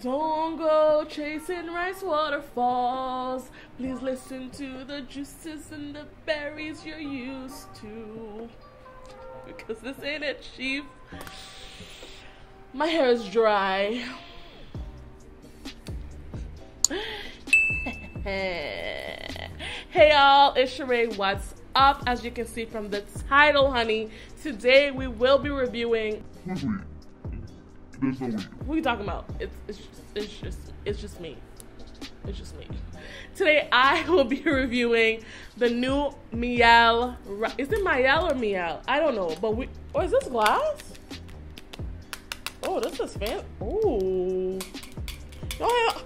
Don't go chasing rice waterfalls. Please listen to the juices and the berries you're used to. Because this ain't it, Chief. My hair is dry. hey y'all, it's SheRea. What's up? As you can see from the title, honey, today we will be reviewing. There's no. What are you talking about? It's it's just, it's just it's just me. It's just me. Today I will be reviewing the new Mielle. Is it Mielle or Mielle? I don't know, but we. Oh, is this glass? Oh, this is fan. Oh. Ahead.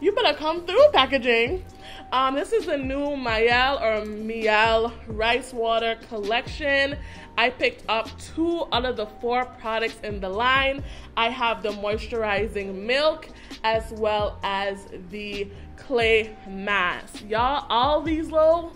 You better come through packaging. Um, this is the new Mielle or Mielle rice water collection. I picked up two out of the four products in the line. I have the moisturizing milk as well as the clay mask. Y'all, all these little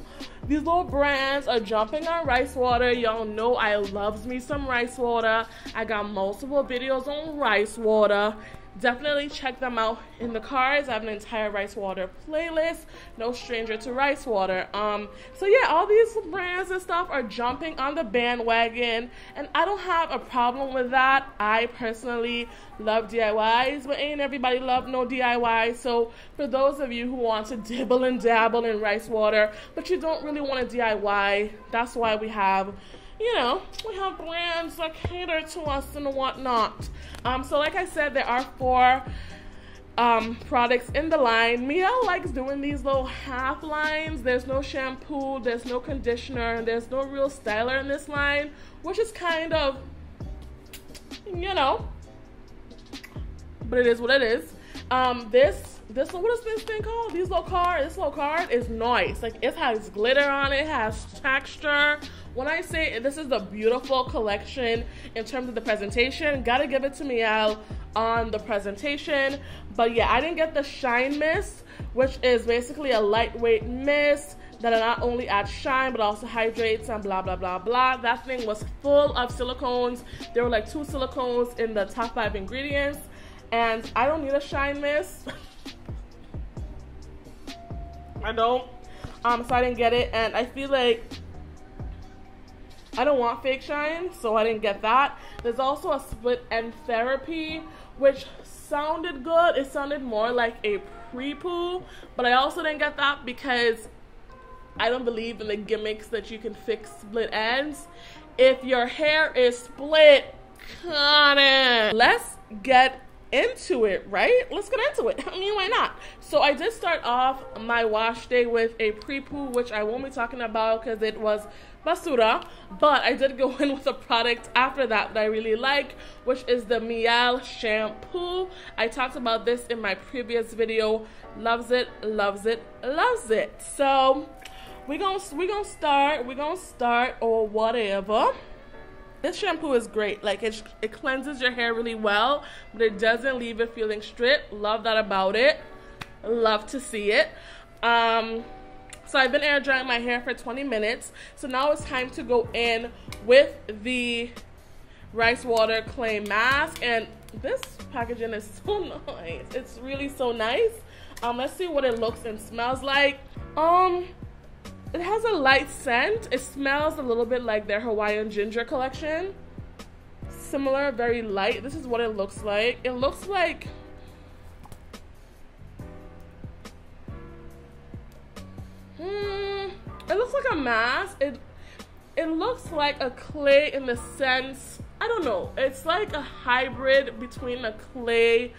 these little brands are jumping on rice water. Y'all know I loves me some rice water. I got multiple videos on rice water definitely check them out in the cards. I have an entire rice water playlist. No stranger to rice water. Um, so yeah, all these brands and stuff are jumping on the bandwagon, and I don't have a problem with that. I personally love DIYs, but ain't everybody love no DIY. So for those of you who want to dibble and dabble in rice water, but you don't really want to DIY, that's why we have you know, we have brands that cater to us and whatnot. Um, so like I said, there are four um, products in the line. Mielle likes doing these little half lines. There's no shampoo, there's no conditioner, and there's no real styler in this line, which is kind of, you know, but it is what it is. Um, this this what is this thing called? These little card, this little card is nice. Like it has glitter on it, it has texture. When I say this is a beautiful collection in terms of the presentation, gotta give it to Mielle on the presentation. But yeah, I didn't get the shine mist, which is basically a lightweight mist that not only adds shine but also hydrates and blah blah blah blah. That thing was full of silicones. There were like two silicones in the top five ingredients, and I don't need a shine mist. I don't. Um, so I didn't get it, and I feel like I don't want fake shine, so I didn't get that. There's also a split end therapy, which sounded good. It sounded more like a pre-poo, but I also didn't get that because I don't believe in the gimmicks that you can fix split ends. If your hair is split, cut it. Let's get into it, right? Let's get into it. I mean, why not? So I did start off my wash day with a pre-poo, which I won't be talking about because it was basura, but I did go in with a product after that that I really like, which is the Mielle shampoo. I talked about this in my previous video. Loves it, loves it, loves it. So we're gonna we're gonna start, we're gonna start or whatever. This shampoo is great. Like it, it cleanses your hair really well, but it doesn't leave it feeling stripped. Love that about it. Love to see it. Um, so I've been air drying my hair for 20 minutes. So now it's time to go in with the rice water clay mask. And this packaging is so nice. It's really so nice. Um, let's see what it looks and smells like. Um, it has a light scent. It smells a little bit like their Hawaiian ginger collection. Similar, very light. This is what it looks like. It looks like Hmm, it looks like a mask. It it looks like a clay in the sense I don't know. It's like a hybrid between a clay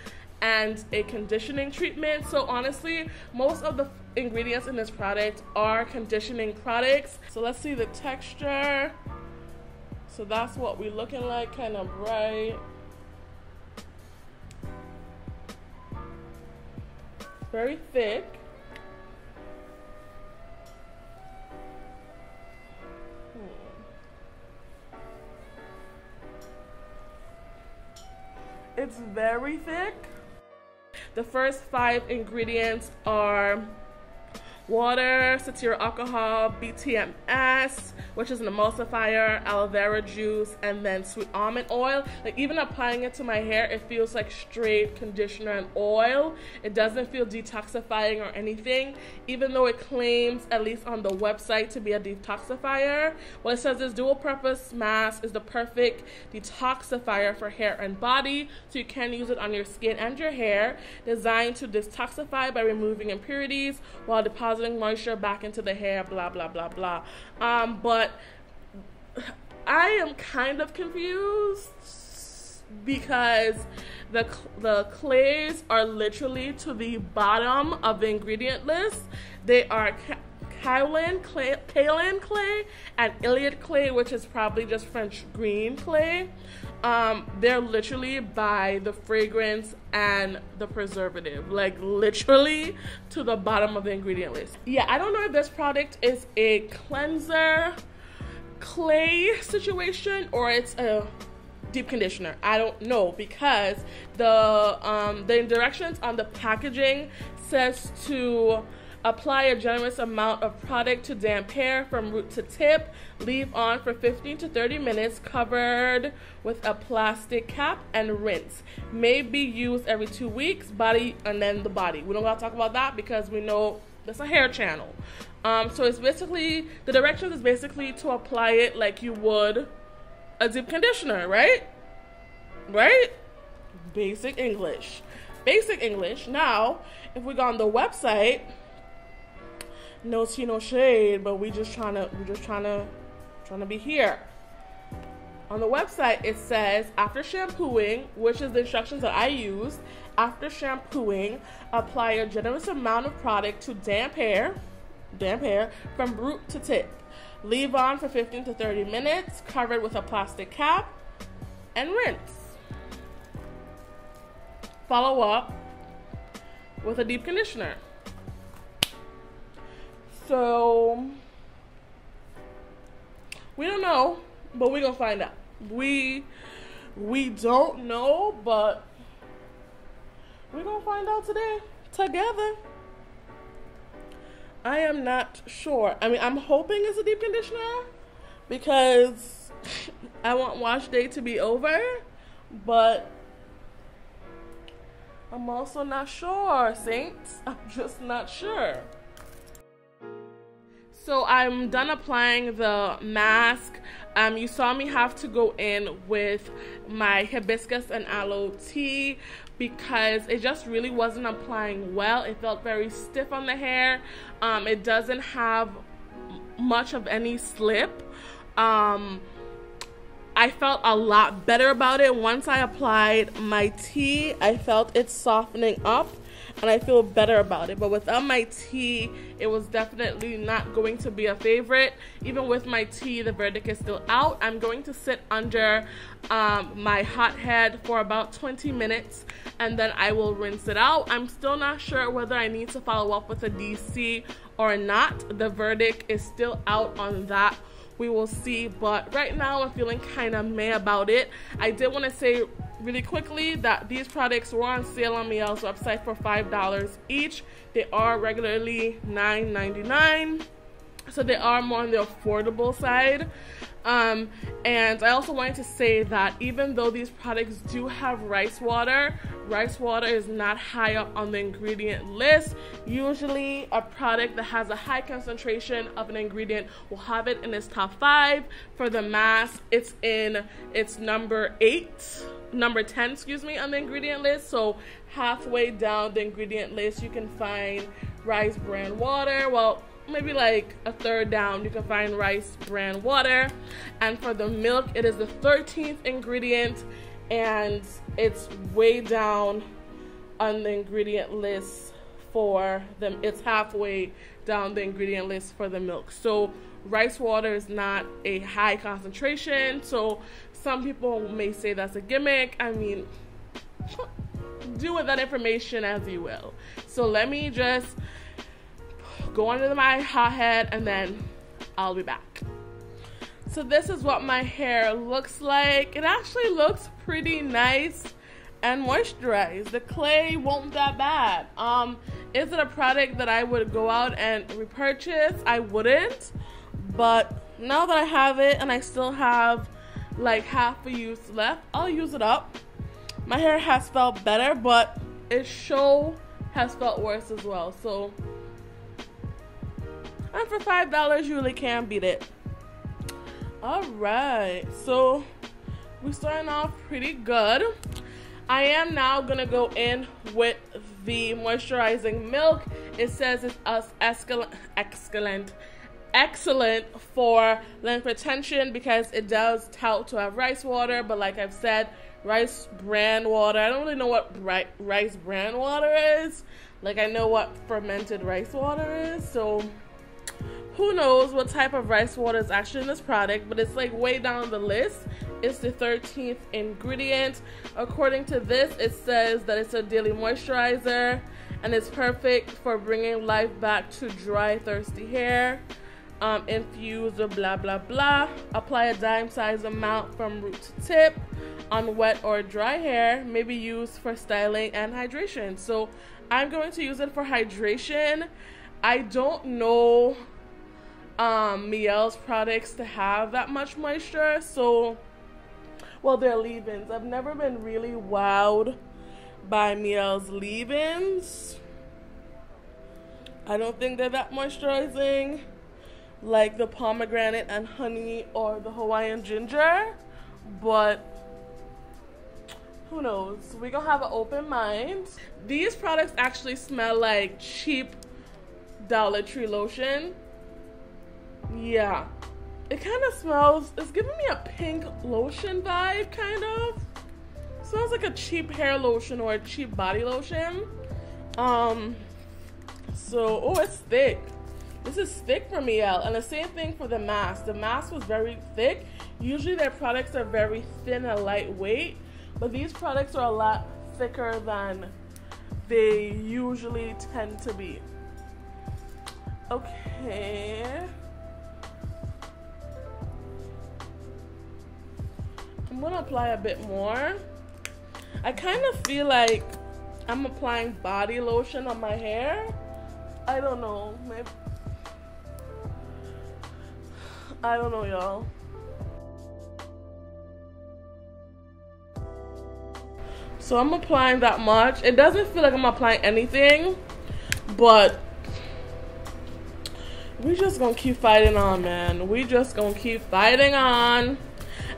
and a conditioning treatment. So honestly, most of the ingredients in this product are conditioning products. So let's see the texture. So that's what we're looking like, kind of bright. Very thick. Hmm. It's very thick. The first five ingredients are water, cetyl alcohol, BTMS, which is an emulsifier, aloe vera juice, and then sweet almond oil. Like even applying it to my hair, it feels like straight conditioner and oil. It doesn't feel detoxifying or anything, even though it claims, at least on the website, to be a detoxifier. What it says is dual purpose mask is the perfect detoxifier for hair and body, so you can use it on your skin and your hair. Designed to detoxify by removing impurities while depositing moisture back into the hair, blah, blah, blah, blah. Um, but I am kind of confused because the the clays are literally to the bottom of the ingredient list. They are Kaolin clay, Kaolin clay and Illite clay, which is probably just French green clay. Um, they're literally by the fragrance and the preservative, like literally to the bottom of the ingredient list. Yeah, I don't know if this product is a cleanser clay situation or it's a deep conditioner. I don't know because the um, the directions on the packaging says to apply a generous amount of product to damp hair from root to tip. Leave on for 15 to 30 minutes, covered with a plastic cap, and rinse. May be used every two weeks. Body and then the body. We don't gotta talk about that because we know that's a hair channel. Um, so it's basically the directions is basically to apply it like you would a deep conditioner, right? Right? Basic English. Basic English. Now, if we go on the website, no tea, no shade, but we just trying to we just trying to trying to be here. On the website, it says after shampooing, which is the instructions that I used. After shampooing, apply a generous amount of product to damp hair damp hair from root to tip. Leave on for 15 to 30 minutes, covered with a plastic cap, and rinse. Follow up with a deep conditioner. So, we don't know, but we're gonna find out. We we don't know, but we're gonna find out today together. I am not sure. I mean, I'm hoping it's a deep conditioner because I want wash day to be over, but I'm also not sure, Saints. I'm just not sure. So I'm done applying the mask. Um, you saw me have to go in with my hibiscus and aloe tea because it just really wasn't applying well. It felt very stiff on the hair. Um, it doesn't have much of any slip. Um, I felt a lot better about it once I applied my tea. I felt it softening up and I feel better about it. But without my tea, it was definitely not going to be a favorite. Even with my tea, the verdict is still out. I'm going to sit under um, my hot head for about 20 minutes and then I will rinse it out. I'm still not sure whether I need to follow up with a DC or not. The verdict is still out on that we will see but right now i'm feeling kind of meh about it i did want to say really quickly that these products were on sale on Mielle's website for $5 each. They are regularly $9.99, so they are more on the affordable side. Um, and I also wanted to say that even though these products do have rice water, rice water is not high up on the ingredient list. Usually, a product that has a high concentration of an ingredient will have it in its top five. For the mask, it's in its number eight, number 10, excuse me, on the ingredient list. So, halfway down the ingredient list, you can find rice bran water. Well, maybe like a third down, you can find rice bran water. And for the milk, it is the 13th ingredient and it's way down on the ingredient list for them. It's halfway down the ingredient list for the milk. So rice water is not a high concentration. So some people may say that's a gimmick. I mean, do with that information as you will. So let me just go under my hot head and then I'll be back. So this is what my hair looks like. It actually looks pretty nice and moisturized. The clay won't that bad. Um, Is it a product that I would go out and repurchase? I wouldn't. But now that I have it and I still have like half a use left, I'll use it up. My hair has felt better, but it show has felt worse as well. So, and for five dollars, you really can't beat it. All right, so we're starting off pretty good. I am now gonna go in with the moisturizing milk. It says it's excellent, excellent, excellent for length retention because it does tout to have rice water. But like I've said, rice bran water. I don't really know what rice bran water is. Like I know what fermented rice water is. So who knows what type of rice water is actually in this product, but it's like way down the list. It's the 13th ingredient. According to this, it says that it's a daily moisturizer and it's perfect for bringing life back to dry, thirsty hair. Um, infused with blah blah blah. Apply a dime size amount from root to tip on wet or dry hair. May be used for styling and hydration. So I'm going to use it for hydration. I don't know um, Mielle's products to have that much moisture. So, well, they're leave-ins. I've never been really wowed by Mielle's leave-ins. I don't think they're that moisturizing like the pomegranate and honey or the Hawaiian ginger, but who knows? we gonna have an open mind. These products actually smell like cheap Dollar Tree lotion. Yeah. It kind of smells, it's giving me a pink lotion vibe, kind of. Smells like a cheap hair lotion or a cheap body lotion. Um, so, oh, it's thick. This is thick for Mielle. And the same thing for the mask. The mask was very thick. Usually their products are very thin and lightweight. But these products are a lot thicker than they usually tend to be. Okay. I'm gonna apply a bit more. I kind of feel like I'm applying body lotion on my hair. I don't know. Maybe. I don't know, y'all. So I'm applying that much. It doesn't feel like I'm applying anything, but we just gonna keep fighting on, man. We just gonna keep fighting on.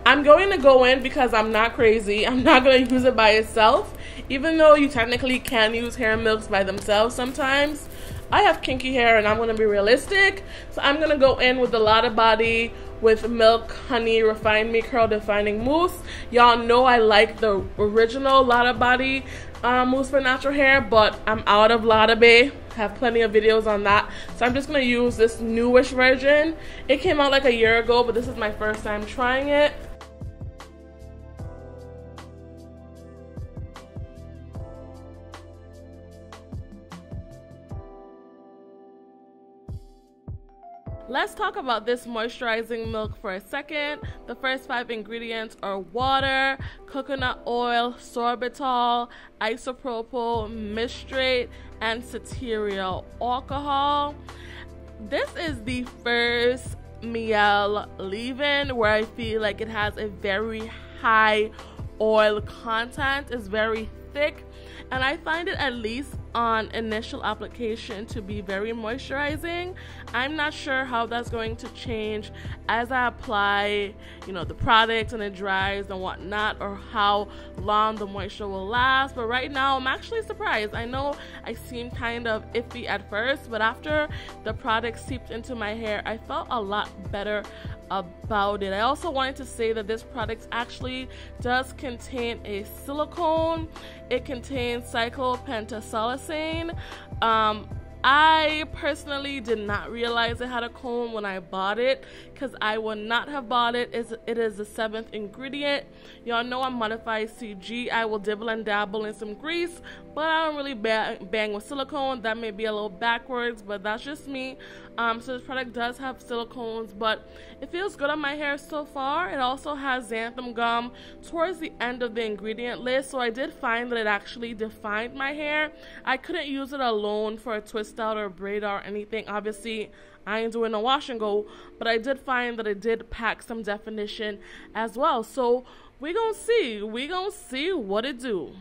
I'm going to go in because I'm not crazy. I'm not going to use it by itself. Even though you technically can use hair milks by themselves sometimes. I have kinky hair and I'm going to be realistic. So I'm going to go in with the Lotta Body with milk, honey, refined me curl defining mousse. Y'all know I like the original Lotta Body um, mousse for natural hair, but I'm out of Lotta Bay. Have plenty of videos on that. So I'm just going to use this newish version. It came out like a year ago, but this is my first time trying it. Let's talk about this moisturizing milk for a second. The first five ingredients are water, coconut oil, sorbitol, isopropyl, myristate, and cetearyl alcohol. This is the first Mielle leave-in where I feel like it has a very high oil content. It's very thick and I find it at least on initial application to be very moisturizing. I'm not sure how that's going to change as I apply, you know, the product and it dries and whatnot, or how long the moisture will last. But right now, I'm actually surprised. I know I seemed kind of iffy at first, but after the product seeped into my hair, I felt a lot better about it. I also wanted to say that this product actually does contain a silicone. It contains Um, I personally did not realize it had a cone when I bought it because I would not have bought it. It is the seventh ingredient. Y'all know I'm modified CG. I will dibble and dabble in some grease, but I don't really bang, bang with silicone. That may be a little backwards, but that's just me. Um, so this product does have silicones, but it feels good on my hair so far. It also has xanthan gum towards the end of the ingredient list, so I did find that it actually defined my hair. I couldn't use it alone for a twist out or braid or anything. Obviously, I ain't doing no wash and go, but I did find that it did pack some definition as well. So we gonna see. We gonna see what it do.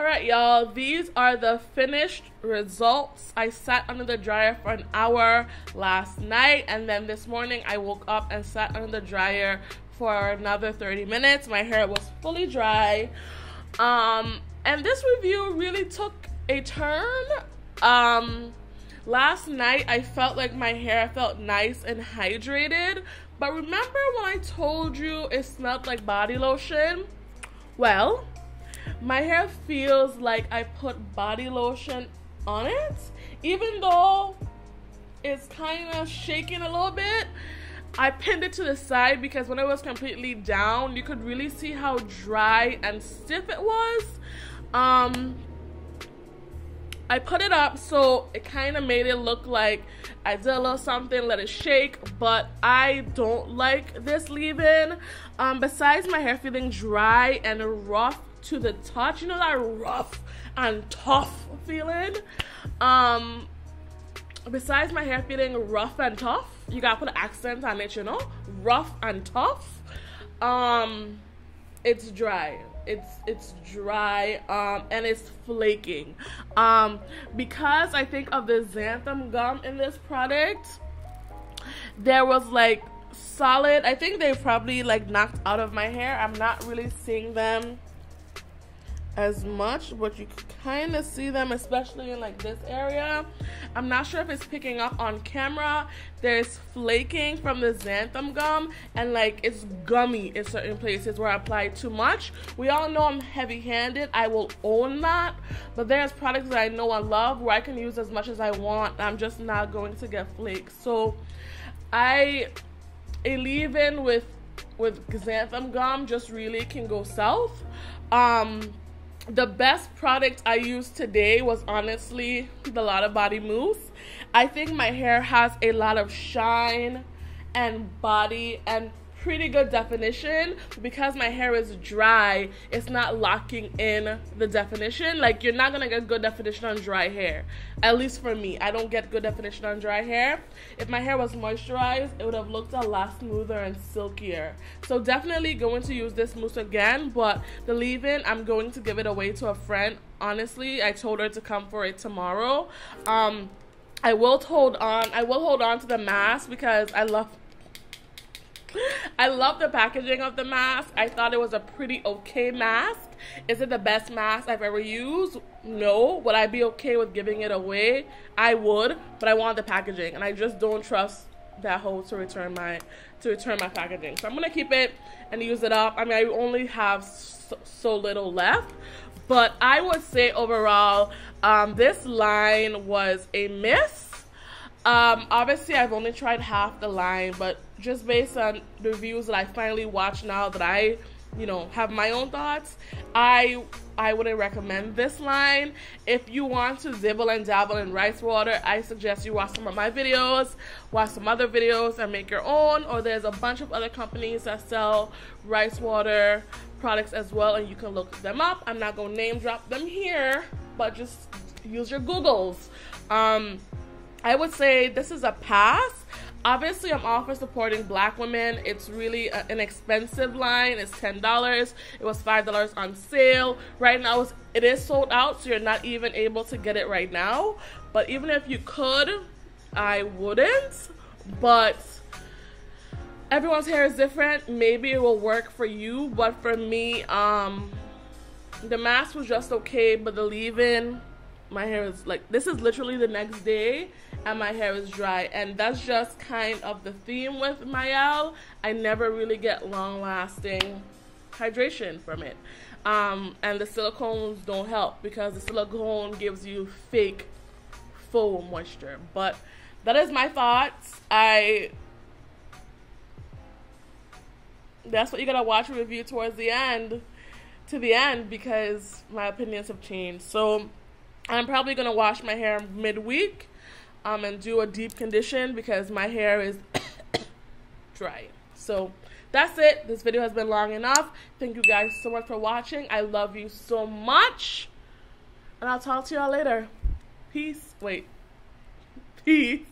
All right, y'all, these are the finished results. I sat under the dryer for an hour last night, and then this morning I woke up and sat under the dryer for another 30 minutes. My hair was fully dry. Um, and this review really took a turn. Um, last night I felt like my hair felt nice and hydrated, but remember when I told you it smelled like body lotion? Well, my hair feels like I put body lotion on it, even though it's kind of shaking a little bit. I pinned it to the side because when it was completely down, you could really see how dry and stiff it was. Um, I put it up so it kind of made it look like I did a little something, let it shake, but I don't like this leave-in. Um, besides my hair feeling dry and rough to the touch. You know that rough and tough feeling? Um besides my hair feeling rough and tough, you gotta put an accent on it, you know? Rough and tough. Um it's dry. It's it's dry um and it's flaking. Um because I think of the xanthan gum in this product, there was like solid I think they probably like knocked out of my hair. I'm not really seeing them as much but you kind of see them especially in like this area. I'm not sure if it's picking up on camera. There's flaking from the xanthan gum and like it's gummy in certain places where i apply too much. We all know i'm heavy handed i will own that but there's products that i know i love where i can use as much as i want. I'm just not going to get flakes. So i a leave-in with with xanthan gum just really can go south. Um the best product I used today was honestly the Lotta Body Mousse. I think my hair has a lot of shine and body and pretty good definition because my hair is dry it's not locking in the definition. Like you're not gonna get good definition on dry hair at least for me. I don't get good definition on dry hair. If my hair was moisturized it would have looked a lot smoother and silkier. So definitely going to use this mousse again but the leave-in i'm going to give it away to a friend. Honestly i told her to come for it tomorrow. Um I will hold on. I will hold on to the mask because I love I love the packaging of the mask. I thought it was a pretty okay mask. Is it the best mask I've ever used? No. Would I be okay with giving it away? I would, but I want the packaging, and I just don't trust that hole to return my to return my packaging. So I'm gonna keep it and use it up. I mean, I only have so, so little left, but I would say overall, um, this line was a miss. Um, obviously, I've only tried half the line, but just based on the reviews that I finally watched now that I you know, have my own thoughts. I I wouldn't recommend this line. If you want to dibble and dabble in rice water, I suggest you watch some of my videos, watch some other videos and make your own. Or there's a bunch of other companies that sell rice water products as well, and you can look them up. I'm not gonna name drop them here, but just use your Googles. Um, I would say this is a pass obviously i'm all for supporting black women. It's really a, an expensive line. It's $10 it was $5 on sale. Right now it is sold out so you're not even able to get it right now. But even if you could i wouldn't. But everyone's hair is different. Maybe it will work for you. But for me um the mask was just okay but the leave-in my hair is like this is literally the next day and my hair is dry. And that's just kind of the theme with Mielle I never really get long lasting hydration from it. Um, and the silicones don't help because the silicone gives you fake full moisture. But that is my thoughts. I that's what you're gonna watch a review towards the end to the end because my opinions have changed. So I'm probably gonna wash my hair midweek um, and do a deep condition because my hair is dry. So that's it. This video has been long enough. Thank you guys so much for watching. I love you so much. And I'll talk to y'all later. Peace. Wait. Peace.